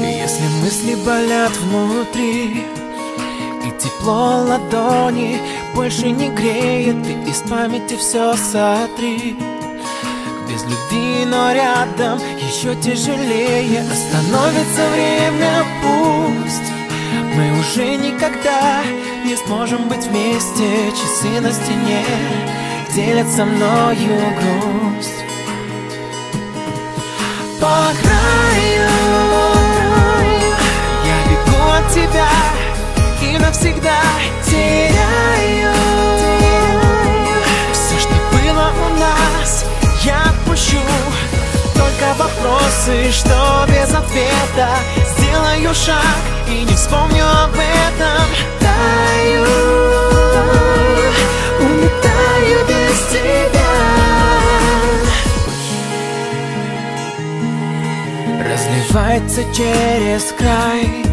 Если мысли болят внутри И тепло ладони больше не греет Ты из памяти все сотри Без любви, но рядом еще тяжелее. Остановится время, пусть Мы уже никогда не сможем быть вместе. Часы на стене делят со мною грусть. По вопросы, что без ответа? Сделаю шаг и не вспомню об этом. Таю, улетаю без тебя. Разливается через край.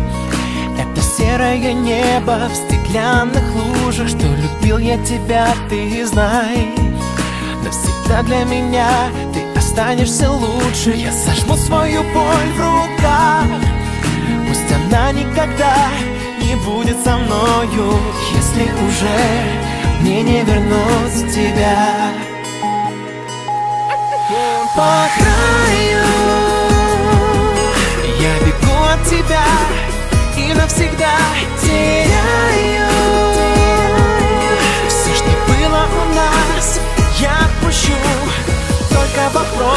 Это серое небо в стеклянных лужах. Что любил я тебя, ты знай. Навсегда для меня ты останешься лучше. Я сожму свою боль в руках. Пусть она никогда не будет со мною Если уже мне не вернуть тебя. По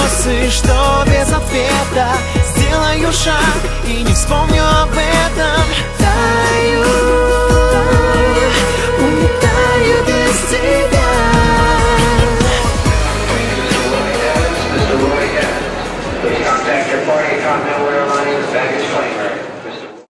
вопросы, что без ответа Сделаю шаг и не вспомню об этом Таю, улетаю без тебя contact your party Continental Airlines baggage claimer.